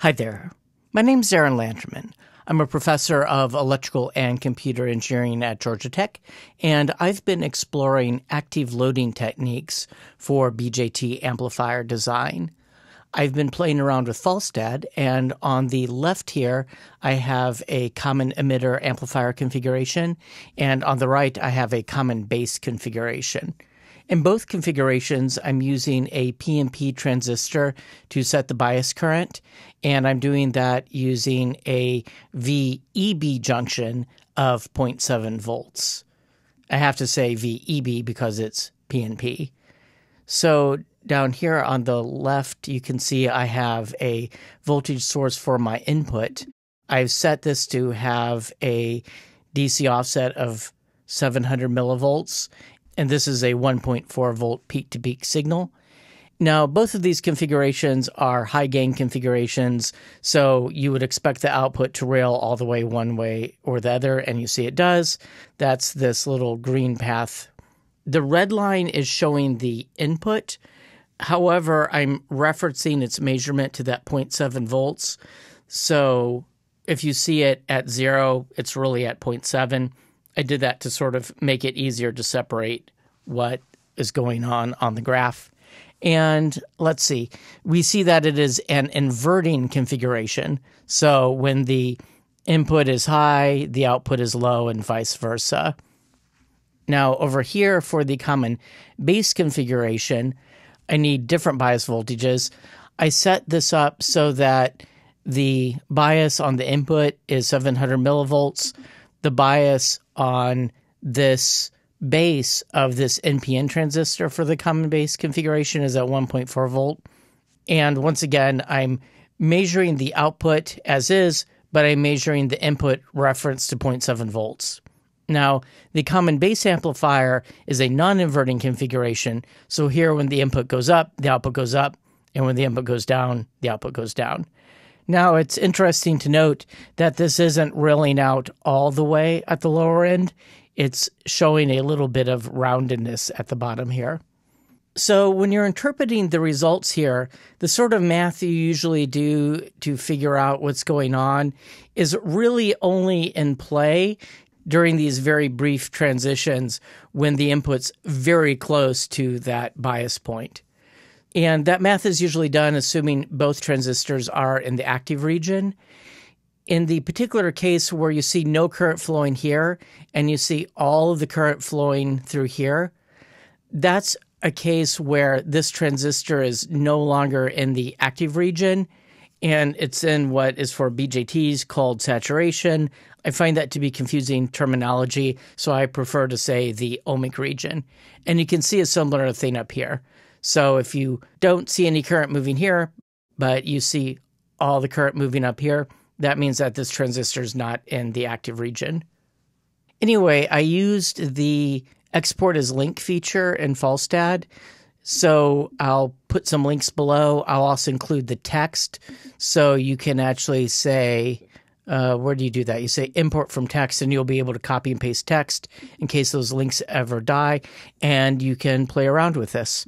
Hi there. My name is Aaron Lanterman. I'm a professor of electrical and computer engineering at Georgia Tech, and I've been exploring active loading techniques for BJT amplifier design. I've been playing around with Falstad, and on the left here, I have a common emitter amplifier configuration, and on the right, I have a common base configuration. In both configurations, I'm using a PNP transistor to set the bias current, and I'm doing that using a VEB junction of 0.7 volts. I have to say VEB because it's PNP. So down here on the left, you can see I have a voltage source for my input. I've set this to have a DC offset of 700 millivolts, and this is a 1.4 volt peak to peak signal. Now, both of these configurations are high gain configurations, so you would expect the output to rail all the way one way or the other, and you see it does. That's this little green path. The red line is showing the input. However, I'm referencing its measurement to that 0.7 volts. So if you see it at zero, it's really at 0.7. I did that to sort of make it easier to separate what is going on on the graph. And let's see, we see that it is an inverting configuration. So when the input is high, the output is low, and vice versa. Now, over here for the common base configuration, I need different bias voltages. I set this up so that the bias on the input is 700 millivolts. The bias on this base of this NPN transistor for the common base configuration is at 1.4 volt. And once again, I'm measuring the output as is, but I'm measuring the input reference to 0.7 volts. Now, the common base amplifier is a non inverting configuration. So here, when the input goes up, the output goes up. And when the input goes down, the output goes down. Now, it's interesting to note that this isn't railing out all the way at the lower end. It's showing a little bit of roundedness at the bottom here. So, when you're interpreting the results here, the sort of math you usually do to figure out what's going on is really only in play during these very brief transitions when the input's very close to that bias point. And that math is usually done assuming both transistors are in the active region. In the particular case where you see no current flowing here and you see all of the current flowing through here, that's a case where this transistor is no longer in the active region and it's in what is for BJTs called saturation. I find that to be confusing terminology, so I prefer to say the ohmic region. And you can see a similar thing up here. So if you don't see any current moving here, but you see all the current moving up here, that means that this transistor is not in the active region. Anyway, I used the export as link feature in Falstad. So I'll put some links below. I'll also include the text. So you can actually say, uh, where do you do that? You say import from text, and you'll be able to copy and paste text in case those links ever die. And you can play around with this.